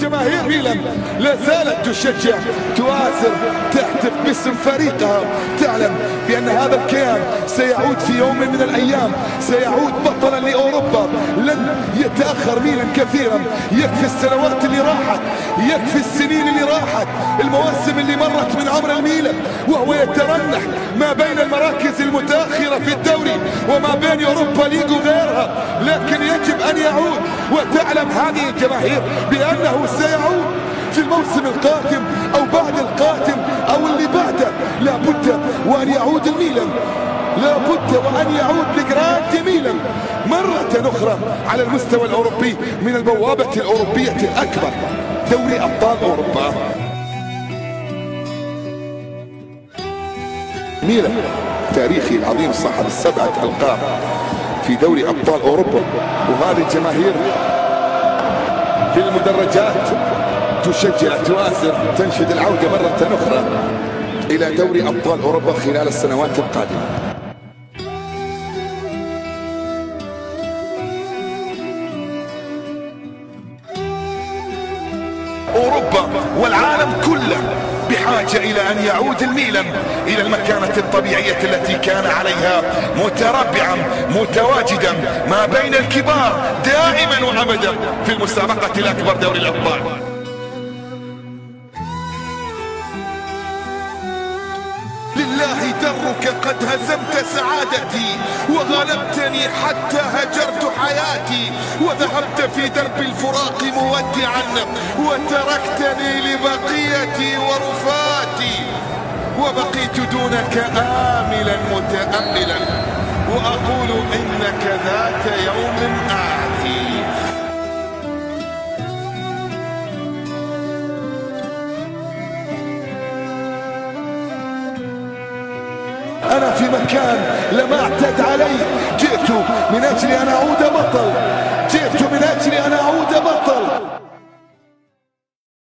جماهير ميلان لا زالت تشجع تؤازر تهتف باسم فريقها. تعلم بأن هذا الكيان سيعود في يوم من الأيام سيعود بطلا لأوروبا. لن يتأخر ميلان كثيرا. يكفي السنوات اللي راحت يكفي السنين اللي راحت. المواسم اللي مرت من عمر الميلان وهو يترنح ما بين المراكز المتأخرة في وما بين أوروبا ليج وغيرها لكن يجب أن يعود وتعلم هذه الجماهير بأنه سيعود في الموسم القادم أو بعد القادم أو اللي بعده. لابد وأن يعود الميلان. لابد وأن يعود لجراند ميلان مرة أخرى على المستوى الأوروبي من البوابة الأوروبية الأكبر دوري أبطال أوروبا. ميلان. تاريخي العظيم صاحب السبعة ألقاب في دوري أبطال أوروبا. وهذه الجماهير في المدرجات تشجع تواسر تنشد العودة مرة أخرى إلى دوري أبطال أوروبا خلال السنوات القادمة. أوروبا والعالم كله بحاجة إلى أن يعود الميلان إلى المكانة الطبيعية التي كان عليها متربعا متواجدا ما بين الكبار دائما وأبدا في المسابقة الأكبر دوري الأبطال. درك قد هزمت سعادتي وغلبتني حتى هجرت حياتي وذهبت في درب الفراق مودعا وتركتني لبقيتي ورفاتي وبقيت دونك آملا متأملا وأقول إنك ذات يوم أنا في مكان لم أعتد عليه. جئت من أجل أن أعود بطل.